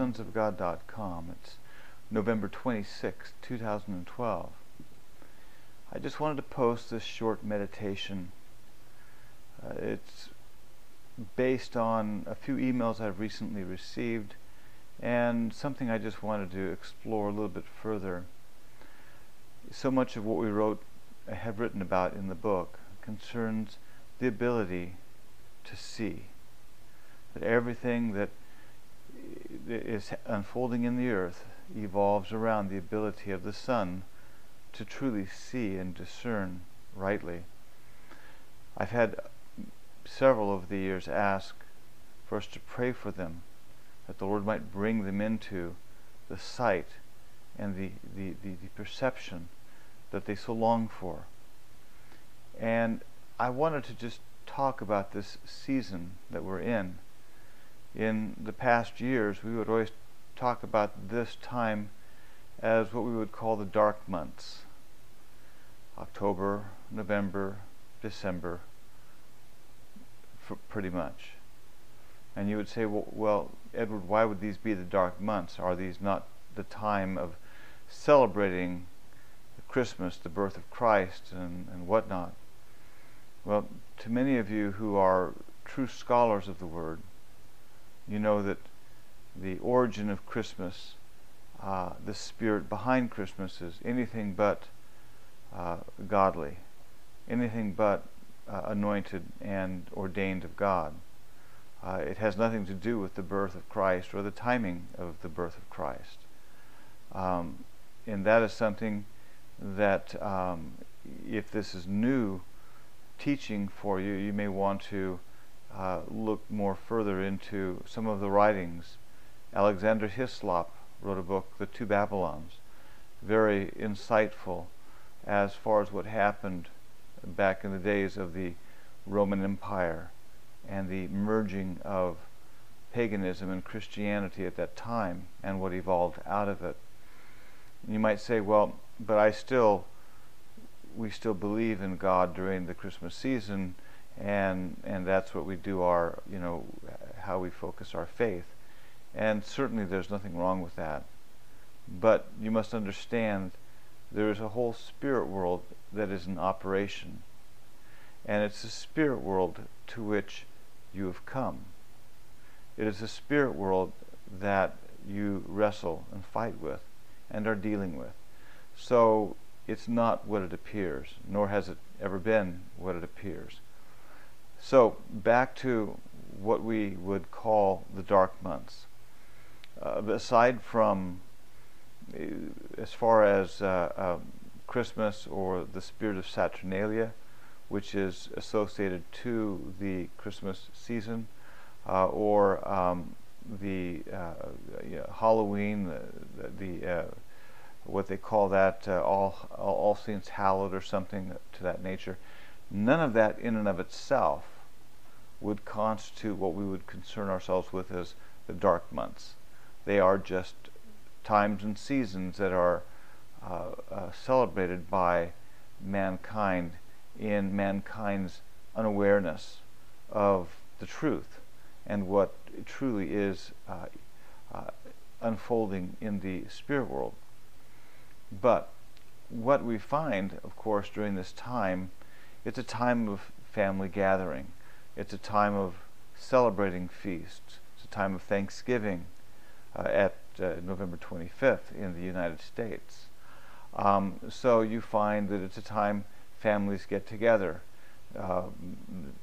Sonsofgod.com. It's November 26, 2012. I just wanted to post this short meditation. Uh, it's based on a few emails I've recently received and something I just wanted to explore a little bit further. So much of what we wrote, I have written about in the book, concerns the ability to see. That everything that is unfolding in the earth evolves around the ability of the son to truly see and discern rightly. I've had several of the years ask for us to pray for them, that the Lord might bring them into the sight and the, the, the, the perception that they so long for. And I wanted to just talk about this season that we're in in the past years, we would always talk about this time as what we would call the dark months October, November, December, pretty much. And you would say, well, well, Edward, why would these be the dark months? Are these not the time of celebrating Christmas, the birth of Christ, and, and whatnot? Well, to many of you who are true scholars of the Word, you know that the origin of Christmas, uh, the spirit behind Christmas, is anything but uh, godly, anything but uh, anointed and ordained of God. Uh, it has nothing to do with the birth of Christ or the timing of the birth of Christ. Um, and that is something that, um, if this is new teaching for you, you may want to uh, look more further into some of the writings. Alexander Hislop wrote a book, The Two Babylons, very insightful as far as what happened back in the days of the Roman Empire and the merging of paganism and Christianity at that time and what evolved out of it. You might say, well, but I still, we still believe in God during the Christmas season and and that's what we do our you know how we focus our faith. And certainly there's nothing wrong with that. But you must understand there is a whole spirit world that is in operation. And it's the spirit world to which you have come. It is the spirit world that you wrestle and fight with and are dealing with. So it's not what it appears nor has it ever been what it appears so back to what we would call the dark months. Uh, aside from, uh, as far as uh, um, Christmas or the spirit of Saturnalia, which is associated to the Christmas season, uh, or um, the uh, Halloween, the, the uh, what they call that all All Saints Hallowed or something to that nature. None of that in and of itself would constitute what we would concern ourselves with as the dark months. They are just times and seasons that are uh, uh, celebrated by mankind in mankind's unawareness of the truth and what truly is uh, uh unfolding in the spirit world. But what we find, of course, during this time it's a time of family gathering. It's a time of celebrating feasts. It's a time of Thanksgiving uh, at uh, November 25th in the United States. Um, so you find that it's a time families get together. Uh,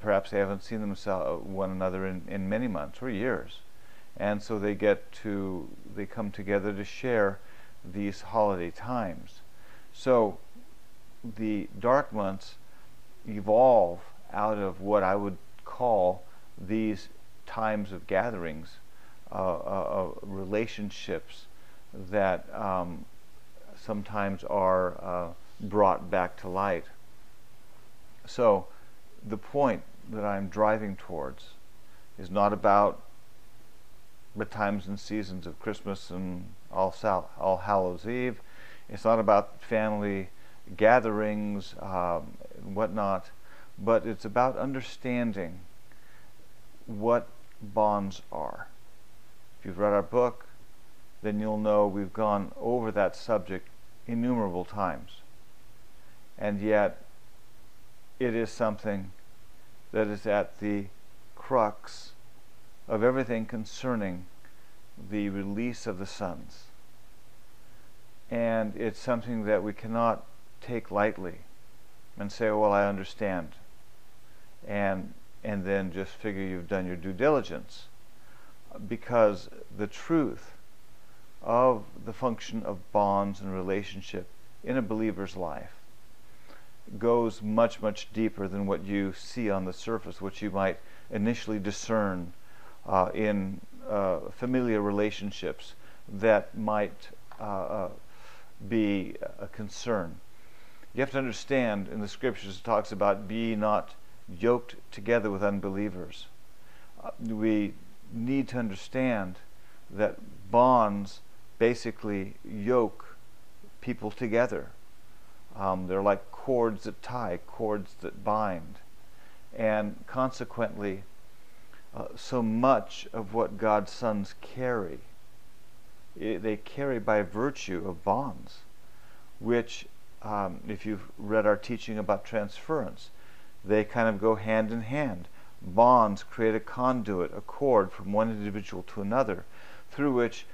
perhaps they haven't seen themselves one another in, in many months or years, and so they get to they come together to share these holiday times. So the dark months evolve out of what I would call these times of gatherings uh, uh, relationships that um, sometimes are uh, brought back to light. So the point that I'm driving towards is not about the times and seasons of Christmas and All, Sal- All Hallows Eve. It's not about family gatherings, um, whatnot, but it's about understanding what bonds are. if you've read our book, then you'll know we've gone over that subject innumerable times. And yet, it is something that is at the crux of everything concerning the release of the sons. And it's something that we cannot take lightly and say, well, I understand. And, and then just figure you've done your due diligence. Because the truth of the function of bonds and relationship in a believer's life goes much, much deeper than what you see on the surface, what you might initially discern uh, in uh, familiar relationships that might uh, uh be a concern. You have to understand in the scriptures it talks about be not yoked together with unbelievers. Uh, we need to understand that bonds basically yoke people together. Um, they're like cords that tie, cords that bind. And consequently, uh, so much of what God's sons carry, it, they carry by virtue of bonds, which, um, if you've read our teaching about transference, they kind of go hand in hand. Bonds create a conduit, a cord from one individual to another, through which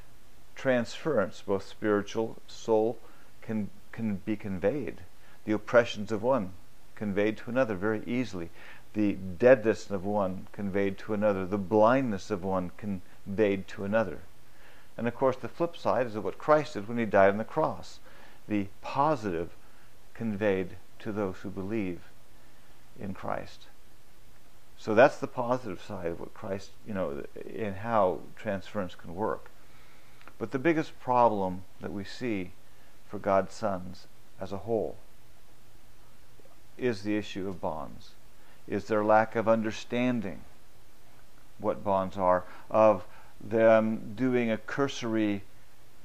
transference, both spiritual, soul, can, can be conveyed. The oppressions of one conveyed to another very easily. The deadness of one conveyed to another. The blindness of one conveyed to another. And of course, the flip side is what Christ did when he died on the cross. The positive conveyed to those who believe in Christ. So that's the positive side of what Christ, you know, and how transference can work. But the biggest problem that we see for God's sons as a whole is the issue of bonds, is their lack of understanding what bonds are, of them doing a cursory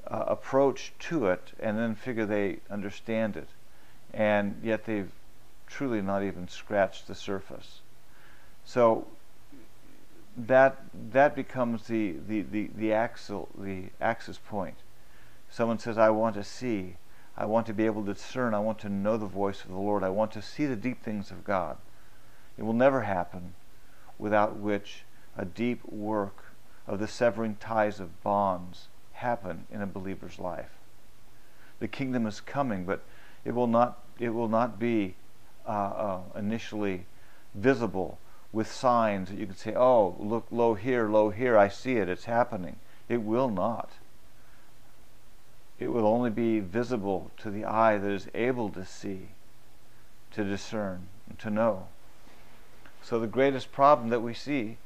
uh, approach to it and then figure they understand it. And yet they've truly not even scratched the surface. So that that becomes the, the, the, the axle the axis point. Someone says, I want to see, I want to be able to discern, I want to know the voice of the Lord, I want to see the deep things of God. It will never happen without which a deep work of the severing ties of bonds happen in a believer's life. The kingdom is coming, but it will not it will not be uh, uh, initially visible with signs that you can say, oh, look, lo here, lo here, I see it, it's happening. It will not. It will only be visible to the eye that is able to see, to discern, and to know. So the greatest problem that we see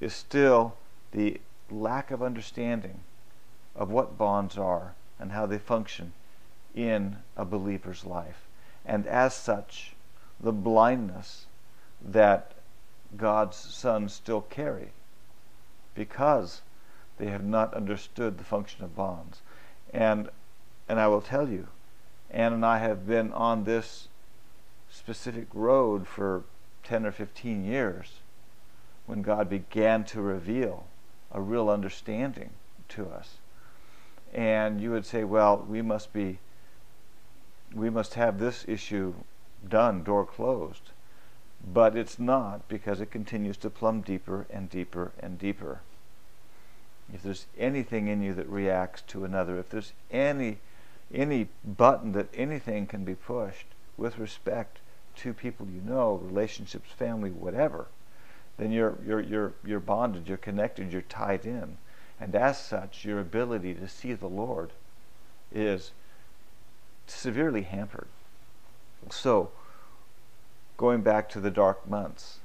is still the lack of understanding of what bonds are and how they function in a believer's life. And as such, the blindness that God's sons still carry because they have not understood the function of bonds. And and I will tell you, Anne and I have been on this specific road for 10 or 15 years when God began to reveal a real understanding to us. And you would say, well, we must be we must have this issue done, door closed. But it's not because it continues to plumb deeper and deeper and deeper. If there's anything in you that reacts to another, if there's any any button that anything can be pushed with respect to people you know, relationships, family, whatever, then you're you're you're you're bonded, you're connected, you're tied in. And as such, your ability to see the Lord is severely hampered. So going back to the dark months.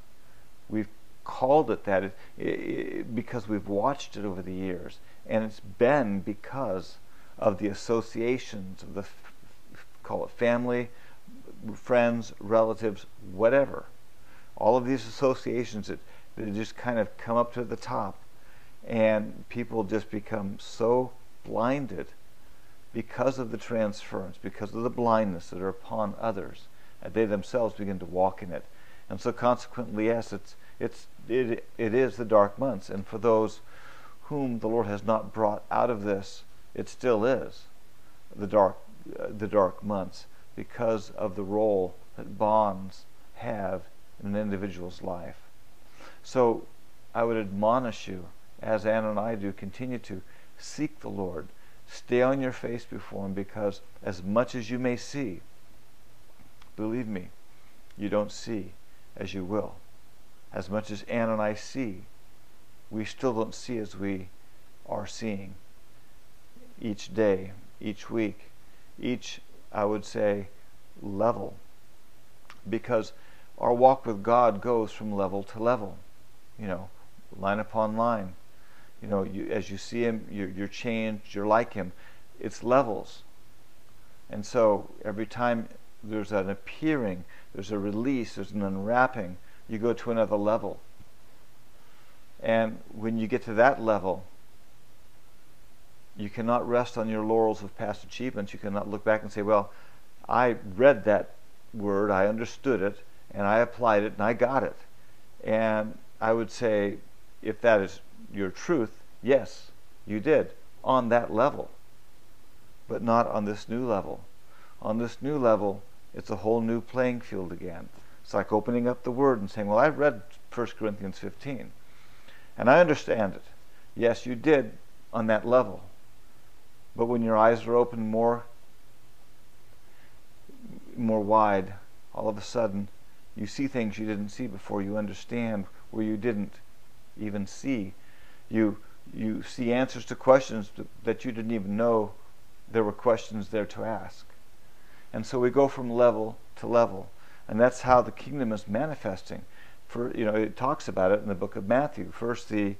We've called it that because we've watched it over the years, and it's been because of the associations of the call it family, friends, relatives, whatever. All of these associations that, that just kind of come up to the top, and people just become so blinded because of the transference, because of the blindness that are upon others they themselves begin to walk in it. And so consequently, yes, it's, it's, it, it is the dark months. And for those whom the Lord has not brought out of this, it still is the dark, uh, the dark months because of the role that bonds have in an individual's life. So I would admonish you, as Anna and I do, continue to seek the Lord. Stay on your face before Him because as much as you may see, believe me, you don't see as you will. As much as Anna and I see, we still don't see as we are seeing each day, each week, each, I would say, level. Because our walk with God goes from level to level, you know, line upon line. You know, you, as you see Him, you're, you're changed, you're like Him. It's levels. And so every time there's an appearing, there's a release, there's an unwrapping, you go to another level. And when you get to that level, you cannot rest on your laurels of past achievements. You cannot look back and say, well, I read that word, I understood it, and I applied it, and I got it. And I would say, if that is your truth, yes, you did on that level, but not on this new level. On this new level, it's a whole new playing field again. It's like opening up the Word and saying, Well, I've read 1 Corinthians 15, and I understand it. Yes, you did on that level. But when your eyes are open more, more wide, all of a sudden, you see things you didn't see before. You understand where you didn't even see. You you see answers to questions that you didn't even know there were questions there to ask. And so we go from level to level. And that's how the kingdom is manifesting. For you know, it talks about it in the book of Matthew. First, the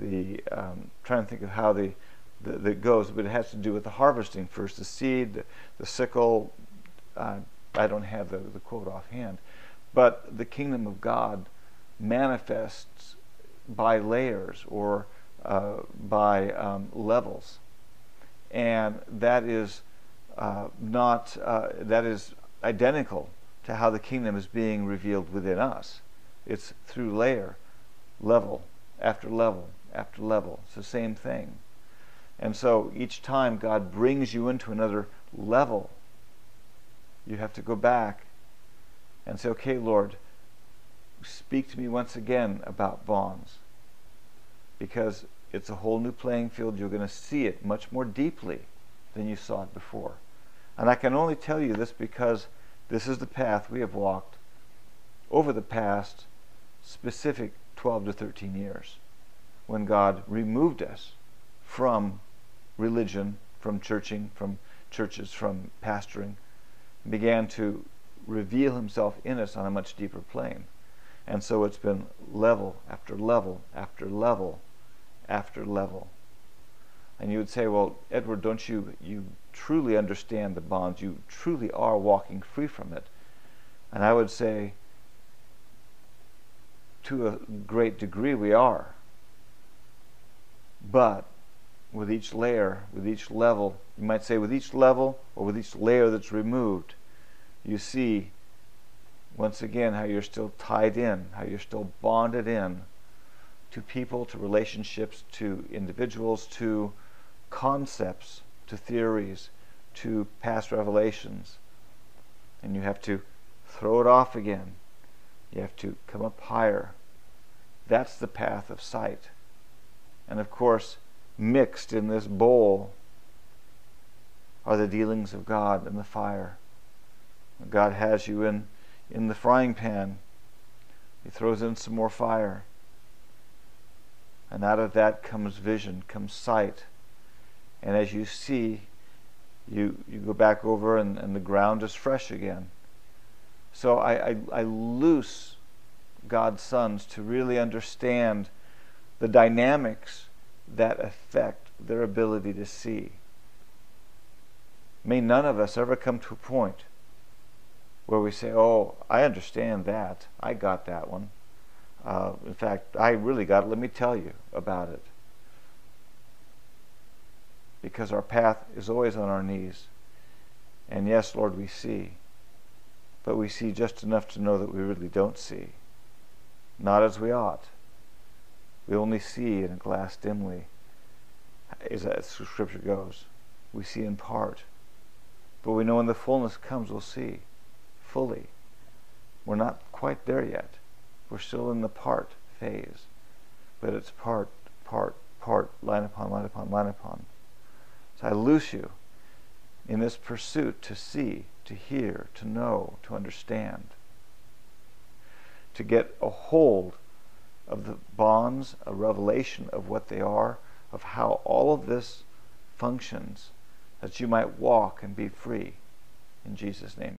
the um, trying to think of how the, the goes, but it has to do with the harvesting. First, the seed, the, the sickle. Uh, I don't have the, the quote offhand, but the kingdom of God manifests by layers or uh, by um, levels, and that is uh, not uh, that is identical to how the kingdom is being revealed within us. It's through layer, level after level after level. It's the same thing. And so each time God brings you into another level, you have to go back and say, okay, Lord, speak to me once again about bonds. Because it's a whole new playing field. You're going to see it much more deeply than you saw it before. And I can only tell you this because this is the path we have walked over the past specific 12 to 13 years when God removed us from religion, from churching, from churches, from pastoring, began to reveal himself in us on a much deeper plane. And so it's been level after level after level after level. And you would say, well, Edward, don't you, you truly understand the bonds? You truly are walking free from it. And I would say, to a great degree, we are. But with each layer, with each level, you might say with each level or with each layer that's removed, you see once again how you're still tied in, how you're still bonded in to people, to relationships, to individuals, to concepts, to theories, to past revelations. And you have to throw it off again. You have to come up higher. That's the path of sight. And of course, mixed in this bowl are the dealings of God and the fire. God has you in, in the frying pan. He throws in some more fire. And out of that comes vision, comes sight. And as you see, you, you go back over and, and the ground is fresh again. So I, I, I loose God's sons to really understand the dynamics that affect their ability to see. May none of us ever come to a point where we say, Oh, I understand that. I got that one. Uh, in fact, I really got it. Let me tell you about it. Because our path is always on our knees. And yes, Lord, we see. But we see just enough to know that we really don't see. Not as we ought. We only see in a glass dimly. as scripture goes. We see in part. But we know when the fullness comes, we'll see fully. We're not quite there yet. We're still in the part phase. But it's part, part, part, line upon line upon line upon. So I loose you in this pursuit to see, to hear, to know, to understand, to get a hold of the bonds, a revelation of what they are, of how all of this functions, that you might walk and be free. In Jesus' name.